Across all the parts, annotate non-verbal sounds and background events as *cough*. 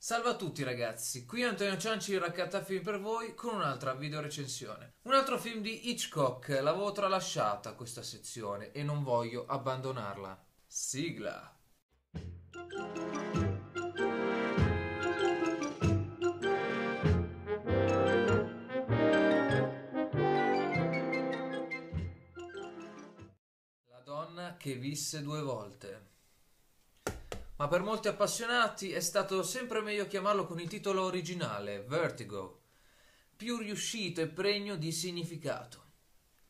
Salve a tutti ragazzi, qui Antonio Cianci raccatta film per voi con un'altra video recensione. Un altro film di Hitchcock, l'avevo tralasciata questa sezione e non voglio abbandonarla. Sigla. La donna che visse due volte ma per molti appassionati è stato sempre meglio chiamarlo con il titolo originale, Vertigo, più riuscito e pregno di significato,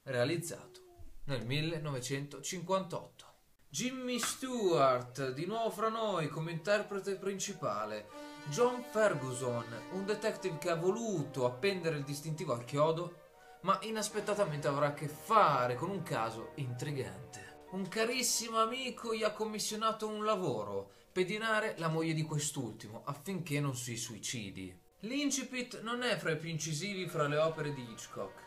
realizzato nel 1958. Jimmy Stewart, di nuovo fra noi come interprete principale, John Ferguson, un detective che ha voluto appendere il distintivo al chiodo, ma inaspettatamente avrà a che fare con un caso intrigante. Un carissimo amico gli ha commissionato un lavoro, pedinare la moglie di quest'ultimo affinché non si suicidi. L'incipit non è fra i più incisivi fra le opere di Hitchcock.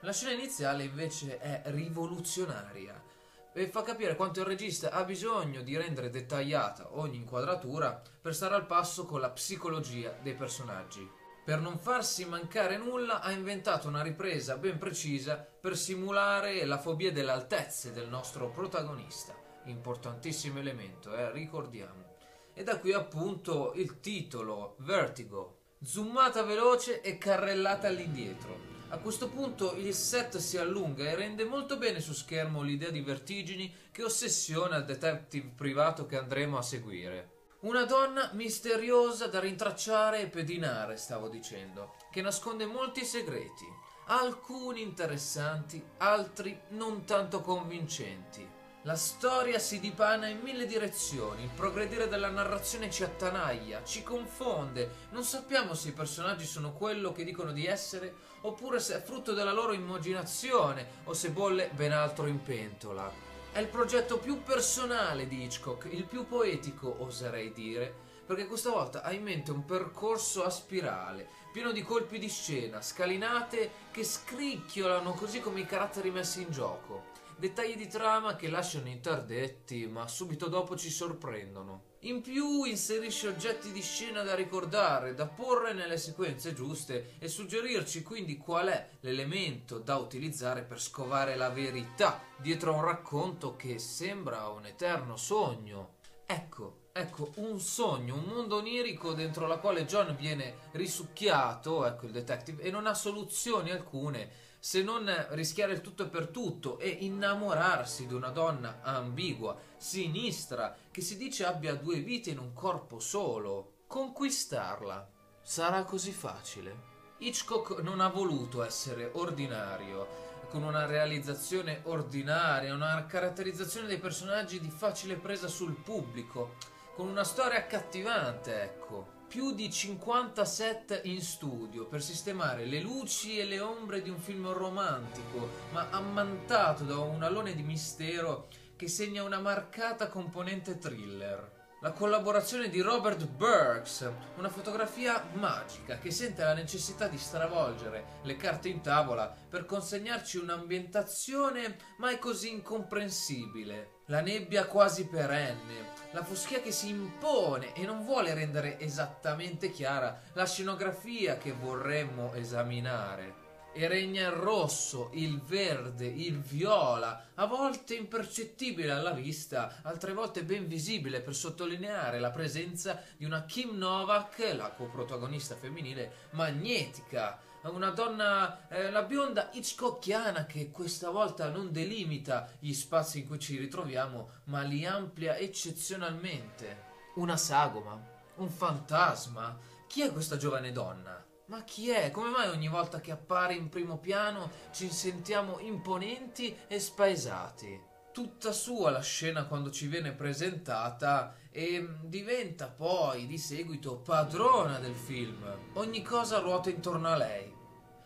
La scena iniziale invece è rivoluzionaria e fa capire quanto il regista ha bisogno di rendere dettagliata ogni inquadratura per stare al passo con la psicologia dei personaggi. Per non farsi mancare nulla ha inventato una ripresa ben precisa per simulare la fobia delle altezze del nostro protagonista. Importantissimo elemento, eh, ricordiamo. E da qui appunto il titolo, Vertigo. Zoomata veloce e carrellata all'indietro. A questo punto il set si allunga e rende molto bene su schermo l'idea di vertigini che ossessiona il detective privato che andremo a seguire. Una donna misteriosa da rintracciare e pedinare, stavo dicendo, che nasconde molti segreti, alcuni interessanti, altri non tanto convincenti. La storia si dipana in mille direzioni, il progredire della narrazione ci attanaglia, ci confonde, non sappiamo se i personaggi sono quello che dicono di essere oppure se è frutto della loro immaginazione o se bolle ben altro in pentola. È il progetto più personale di Hitchcock, il più poetico oserei dire, perché questa volta ha in mente un percorso a spirale, pieno di colpi di scena, scalinate che scricchiolano così come i caratteri messi in gioco, dettagli di trama che lasciano intardetti ma subito dopo ci sorprendono. In più inserisce oggetti di scena da ricordare, da porre nelle sequenze giuste e suggerirci quindi qual è l'elemento da utilizzare per scovare la verità dietro a un racconto che sembra un eterno sogno. Ecco, ecco, un sogno, un mondo onirico dentro la quale John viene risucchiato, ecco il detective, e non ha soluzioni alcune se non rischiare il tutto e per tutto e innamorarsi di una donna ambigua, sinistra, che si dice abbia due vite in un corpo solo. Conquistarla sarà così facile? Hitchcock non ha voluto essere ordinario, con una realizzazione ordinaria, una caratterizzazione dei personaggi di facile presa sul pubblico, con una storia accattivante, ecco più di 50 set in studio per sistemare le luci e le ombre di un film romantico, ma ammantato da un alone di mistero che segna una marcata componente thriller. La collaborazione di Robert Burks, una fotografia magica che sente la necessità di stravolgere le carte in tavola per consegnarci un'ambientazione mai così incomprensibile. La nebbia quasi perenne, la foschia che si impone e non vuole rendere esattamente chiara la scenografia che vorremmo esaminare. E regna il rosso, il verde, il viola, a volte impercettibile alla vista, altre volte ben visibile per sottolineare la presenza di una Kim Novak, la coprotagonista femminile, magnetica, una donna, eh, la bionda Hitchcockiana che questa volta non delimita gli spazi in cui ci ritroviamo, ma li amplia eccezionalmente. Una sagoma, un fantasma. Chi è questa giovane donna? Ma chi è? Come mai ogni volta che appare in primo piano ci sentiamo imponenti e spaesati? Tutta sua la scena quando ci viene presentata e diventa poi di seguito padrona del film. Ogni cosa ruota intorno a lei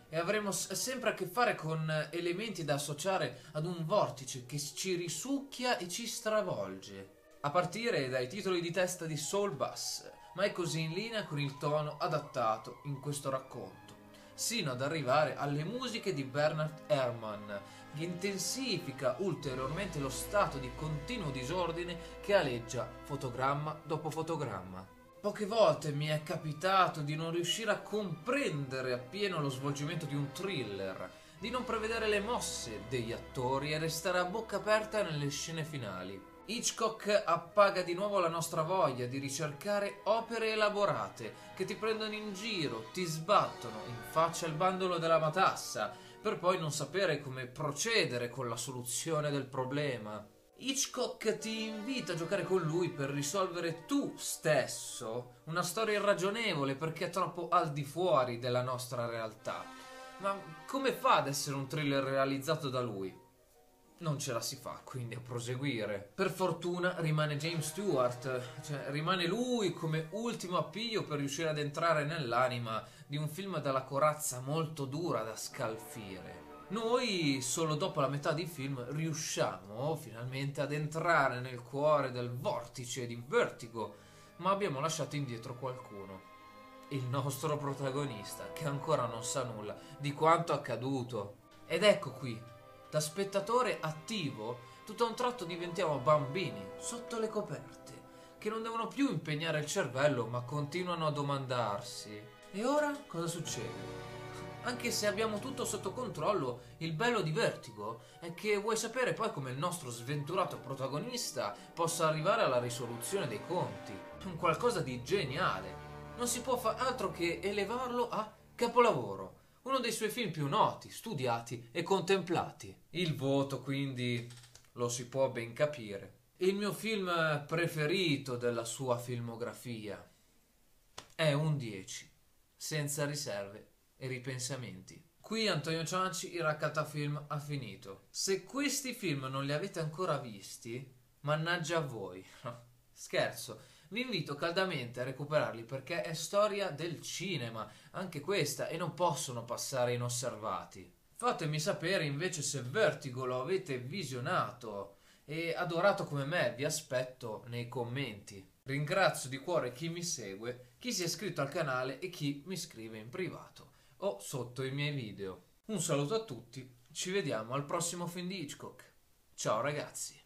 e avremo sempre a che fare con elementi da associare ad un vortice che ci risucchia e ci stravolge. A partire dai titoli di testa di Soul Bass, ma è così in linea con il tono adattato in questo racconto, sino ad arrivare alle musiche di Bernard Herrmann, che intensifica ulteriormente lo stato di continuo disordine che aleggia fotogramma dopo fotogramma. Poche volte mi è capitato di non riuscire a comprendere appieno lo svolgimento di un thriller, di non prevedere le mosse degli attori e restare a bocca aperta nelle scene finali. Hitchcock appaga di nuovo la nostra voglia di ricercare opere elaborate che ti prendono in giro, ti sbattono in faccia il bandolo della matassa, per poi non sapere come procedere con la soluzione del problema. Hitchcock ti invita a giocare con lui per risolvere tu stesso una storia irragionevole perché è troppo al di fuori della nostra realtà. Ma come fa ad essere un thriller realizzato da lui? Non ce la si fa quindi a proseguire. Per fortuna rimane James Stewart, cioè rimane lui come ultimo appiglio per riuscire ad entrare nell'anima di un film dalla corazza molto dura da scalfire. Noi solo dopo la metà di film riusciamo finalmente ad entrare nel cuore del vortice di Vertigo, ma abbiamo lasciato indietro qualcuno. Il nostro protagonista, che ancora non sa nulla di quanto accaduto. Ed ecco qui da spettatore attivo, tutto a un tratto diventiamo bambini sotto le coperte, che non devono più impegnare il cervello ma continuano a domandarsi: e ora cosa succede? Anche se abbiamo tutto sotto controllo, il bello di Vertigo è che vuoi sapere poi come il nostro sventurato protagonista possa arrivare alla risoluzione dei conti. Un qualcosa di geniale. Non si può fare altro che elevarlo a capolavoro uno dei suoi film più noti, studiati e contemplati. Il voto quindi lo si può ben capire. Il mio film preferito della sua filmografia è un 10, senza riserve e ripensamenti. Qui Antonio Cianci, il Raccattafilm ha finito. Se questi film non li avete ancora visti, mannaggia a voi. *laughs* Scherzo, vi invito caldamente a recuperarli perché è storia del cinema, anche questa, e non possono passare inosservati. Fatemi sapere invece se Vertigo lo avete visionato e adorato come me, vi aspetto nei commenti. Ringrazio di cuore chi mi segue, chi si è iscritto al canale e chi mi scrive in privato o sotto i miei video. Un saluto a tutti, ci vediamo al prossimo film di Hitchcock. Ciao ragazzi!